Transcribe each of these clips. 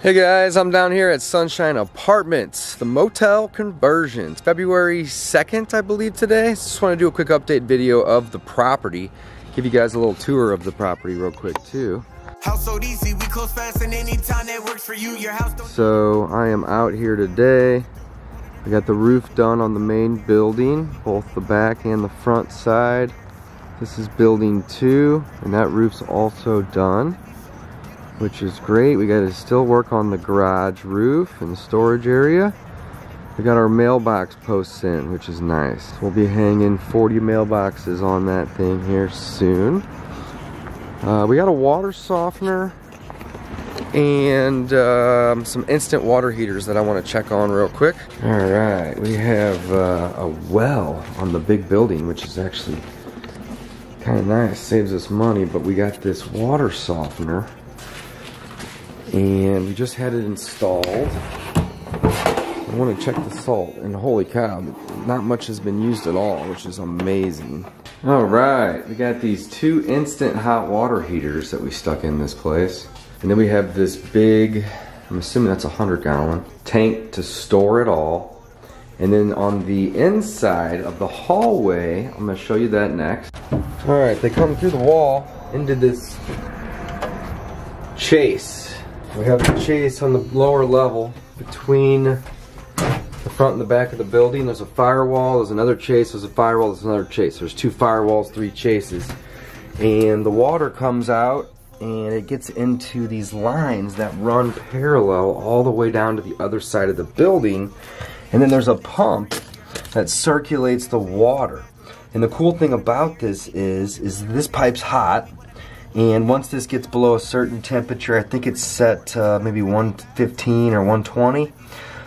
Hey guys, I'm down here at Sunshine Apartments, the motel conversion. It's February 2nd, I believe today. Just want to do a quick update video of the property. Give you guys a little tour of the property real quick too. Easy, we close fast and anytime that works for you, So I am out here today. I got the roof done on the main building, both the back and the front side. This is building two, and that roof's also done which is great. We got to still work on the garage roof and storage area. We got our mailbox posts in, which is nice. We'll be hanging 40 mailboxes on that thing here soon. Uh, we got a water softener and um, some instant water heaters that I want to check on real quick. All right, we have uh, a well on the big building, which is actually kind of nice, saves us money, but we got this water softener and we just had it installed. I want to check the salt, and holy cow, not much has been used at all, which is amazing. All right, we got these two instant hot water heaters that we stuck in this place. And then we have this big, I'm assuming that's a 100 gallon, tank to store it all. And then on the inside of the hallway, I'm gonna show you that next. All right, they come through the wall into this chase we have the chase on the lower level between the front and the back of the building. There's a firewall, there's another chase, there's a firewall, there's another chase. There's two firewalls, three chases. And the water comes out and it gets into these lines that run parallel all the way down to the other side of the building. And then there's a pump that circulates the water. And the cool thing about this is, is this pipe's hot, and once this gets below a certain temperature, I think it's set uh, maybe 115 or 120,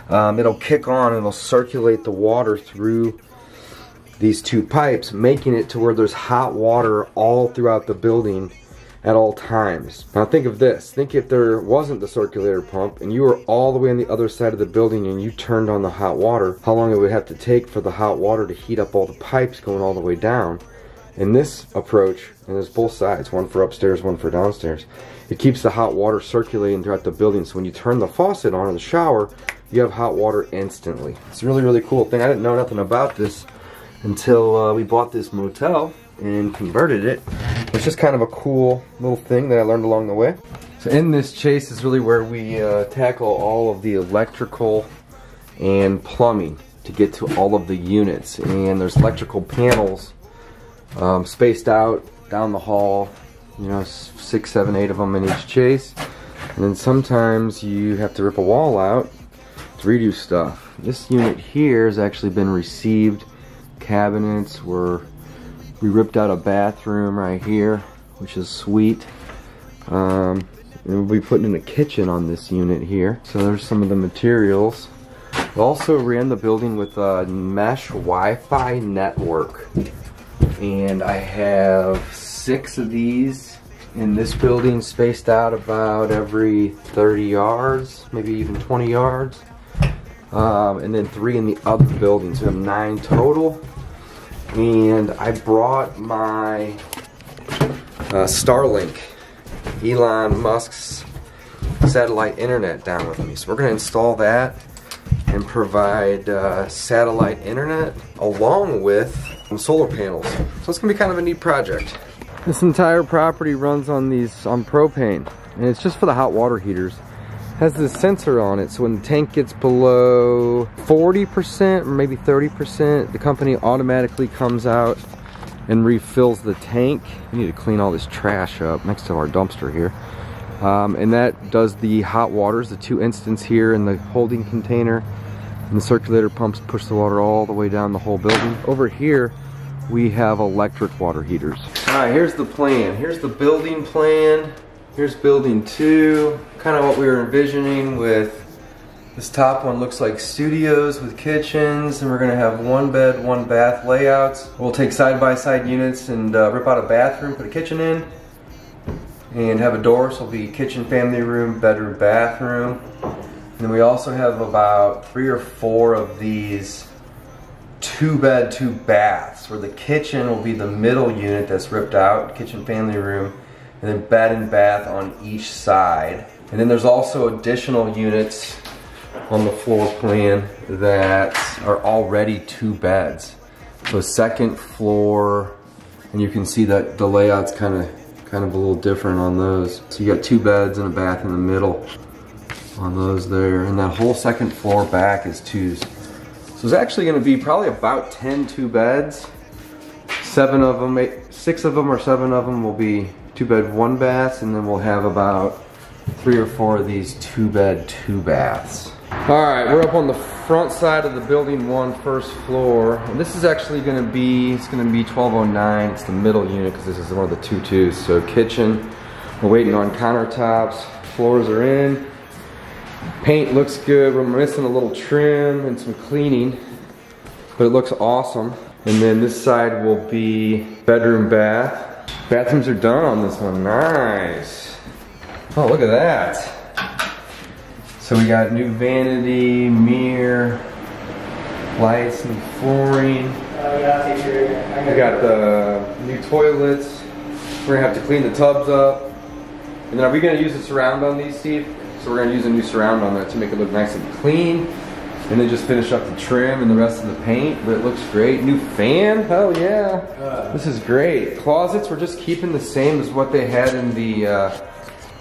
um, it'll kick on and it'll circulate the water through these two pipes, making it to where there's hot water all throughout the building at all times. Now think of this, think if there wasn't the circulator pump and you were all the way on the other side of the building and you turned on the hot water, how long it would have to take for the hot water to heat up all the pipes going all the way down. In this approach, and there's both sides, one for upstairs, one for downstairs, it keeps the hot water circulating throughout the building. So when you turn the faucet on in the shower, you have hot water instantly. It's a really, really cool thing. I didn't know nothing about this until uh, we bought this motel and converted it. It's just kind of a cool little thing that I learned along the way. So in this chase is really where we uh, tackle all of the electrical and plumbing to get to all of the units. And there's electrical panels um, spaced out down the hall, you know, six, seven, eight of them in each chase. And then sometimes you have to rip a wall out to redo stuff. This unit here has actually been received. Cabinets were, we ripped out a bathroom right here, which is sweet. Um, and we'll be putting in a kitchen on this unit here. So there's some of the materials. We also ran the building with a mesh Wi-Fi network and I have six of these in this building spaced out about every 30 yards, maybe even 20 yards. Um, and then three in the other buildings. So I have nine total. And I brought my uh, Starlink, Elon Musk's satellite internet down with me. So we're going to install that and provide uh, satellite internet along with solar panels. So it's gonna be kind of a neat project. This entire property runs on these on propane and it's just for the hot water heaters. It has this sensor on it so when the tank gets below 40% or maybe 30% the company automatically comes out and refills the tank. We need to clean all this trash up next to our dumpster here. Um, and that does the hot waters, the two instants here in the holding container and the circulator pumps push the water all the way down the whole building. Over here, we have electric water heaters. All right, here's the plan. Here's the building plan. Here's building two. Kind of what we were envisioning with this top one looks like studios with kitchens and we're gonna have one bed, one bath layouts. We'll take side-by-side -side units and uh, rip out a bathroom, put a kitchen in, and have a door, so it'll be kitchen, family room, bedroom, bathroom. Then we also have about three or four of these two bed, two baths, where the kitchen will be the middle unit that's ripped out, kitchen family room, and then bed and bath on each side. And then there's also additional units on the floor plan that are already two beds. So second floor, and you can see that the layout's kind of kind of a little different on those. So you got two beds and a bath in the middle on those there. And that whole second floor back is twos. So it's actually gonna be probably about 10 two beds. Seven of them, eight, six of them or seven of them will be two bed, one baths, and then we'll have about three or four of these two bed, two baths. All right, we're up on the front side of the building one, first floor. And this is actually gonna be, it's gonna be 1209. It's the middle unit because this is one of the two twos. So kitchen, we're waiting on countertops. Floors are in. Paint looks good. We're missing a little trim and some cleaning, but it looks awesome. And then this side will be bedroom bath. Bathrooms are done on this one, nice. Oh, look at that. So we got new vanity, mirror, lights, and flooring. We got the new toilets. We're gonna have to clean the tubs up. And then are we gonna use a surround on these, Steve? So we're gonna use a new surround on that to make it look nice and clean. And then just finish up the trim and the rest of the paint, but it looks great. New fan, hell yeah. This is great. Closets, we're just keeping the same as what they had in the uh,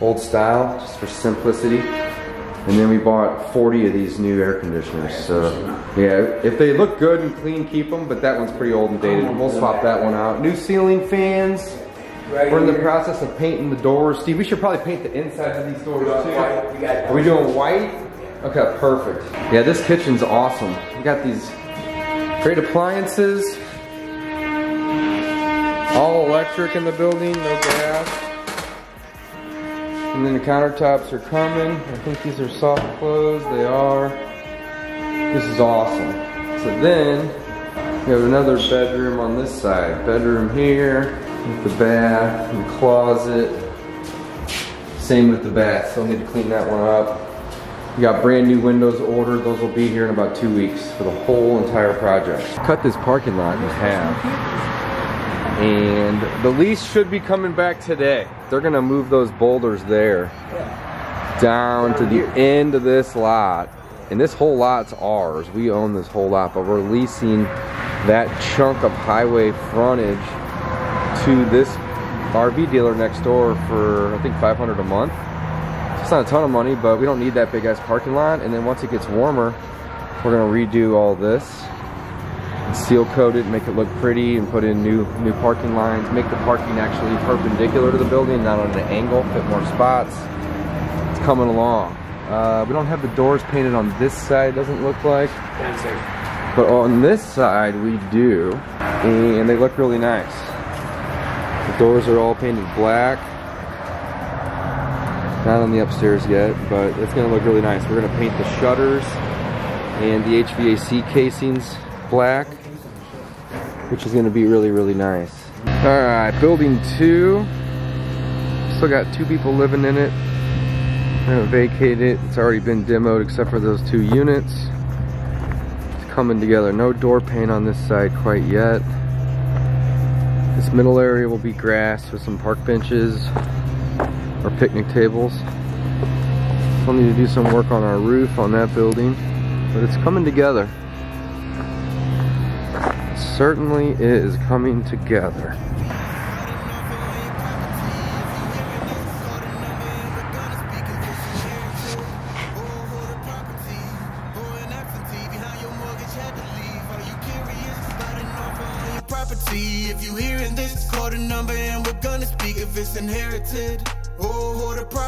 old style, just for simplicity. And then we bought 40 of these new air conditioners. So yeah, if they look good and clean, keep them, but that one's pretty old and dated. We'll swap that one out. New ceiling fans. We're in the process of painting the doors. Steve, we should probably paint the insides of these doors too. Are we doing white? Okay, perfect. Yeah, this kitchen's awesome. We got these great appliances. All electric in the building, no gas. And then the countertops are coming. I think these are soft close. They are. This is awesome. So then, we have another bedroom on this side. Bedroom here, with the bath and closet. Same with the bath, so I need to clean that one up. We got brand new windows ordered. Those will be here in about two weeks for the whole entire project. Cut this parking lot in half. And the lease should be coming back today. They're gonna move those boulders there down to the end of this lot. And this whole lot's ours. We own this whole lot, but we're leasing that chunk of highway frontage to this RV dealer next door for I think 500 a month. It's not a ton of money, but we don't need that big ass parking lot. And then once it gets warmer, we're gonna redo all this seal coat it, make it look pretty, and put in new new parking lines, make the parking actually perpendicular to the building, not on an angle, fit more spots. It's coming along. Uh, we don't have the doors painted on this side, doesn't look like. But on this side we do, and they look really nice. Doors are all painted black. Not on the upstairs yet, but it's gonna look really nice. We're gonna paint the shutters and the HVAC casings black which is to be really, really nice. All right, building two. Still got two people living in it. I'm gonna vacate it. It's already been demoed except for those two units. It's coming together. No door paint on this side quite yet. This middle area will be grass with some park benches or picnic tables. We'll need to do some work on our roof on that building, but it's coming together It certainly is coming together. If you call the number and we're gonna speak if it's inherited. Oh, the property.